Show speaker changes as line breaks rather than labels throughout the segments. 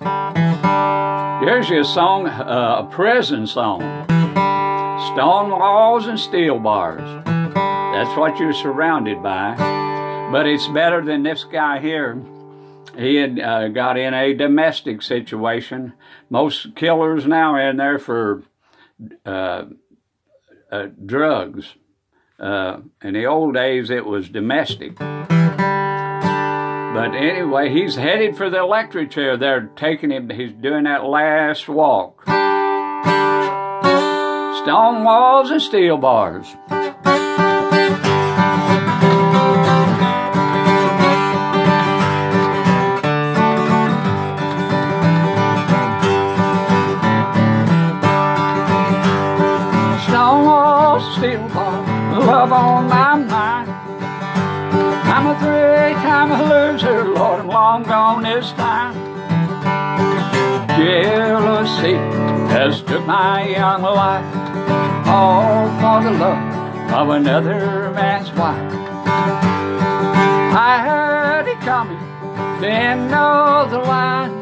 Here's your song, uh, a prison song. Stone walls and steel bars. That's what you're surrounded by. But it's better than this guy here. He had uh, got in a domestic situation. Most killers now are in there for uh, uh, drugs. Uh, in the old days, it was domestic. But anyway, he's headed for the electric chair. They're taking him, he's doing that last walk. Stone walls and steel bars. Stone walls, steel bars, love on my mind. I'm a three-time loser, Lord, I'm long gone this time. Jealousy has took my young life, all for the love of another man's wife. I heard it coming, didn't know the line.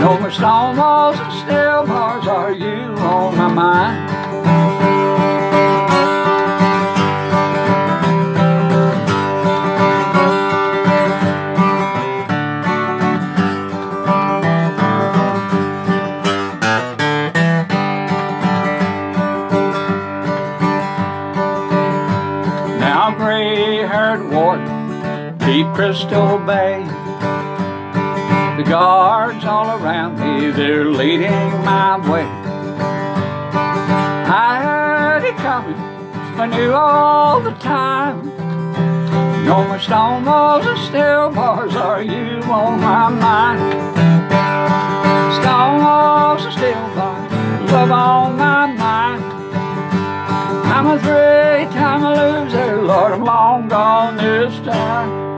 No more stone walls and steel bars, are you on my mind? Gray-haired warden, deep Crystal Bay. The guards all around me, they're leading my way. I heard it coming, I knew all the time. No more stone walls and steel bars, are you on my mind? Stone walls and steel bars, love on my mind. I'm a three-time loser, Lord, I'm long gone this time.